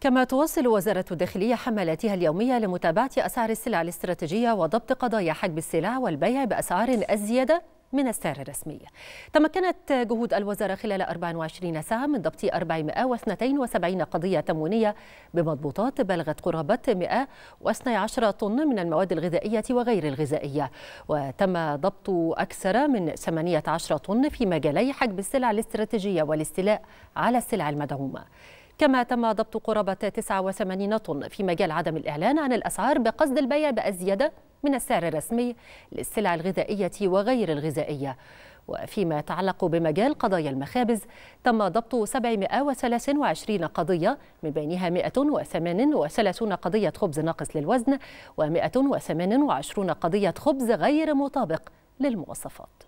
كما تواصل وزارة الداخلية حملاتها اليومية لمتابعة أسعار السلع الاستراتيجية وضبط قضايا حجب السلع والبيع بأسعار أزيد من السعر الرسمي. تمكنت جهود الوزارة خلال 24 ساعة من ضبط 472 قضية تموينية بمضبوطات بلغت قرابة 112 طن من المواد الغذائية وغير الغذائية. وتم ضبط أكثر من 18 طن في مجالي حجب السلع الاستراتيجية والاستيلاء على السلع المدعومة. كما تم ضبط قرابة 89 طن في مجال عدم الإعلان عن الأسعار بقصد البيع بأزيد من السعر الرسمي للسلع الغذائية وغير الغذائية. وفيما يتعلق بمجال قضايا المخابز تم ضبط 723 قضية من بينها 138 قضية خبز ناقص للوزن و128 قضية خبز غير مطابق للمواصفات.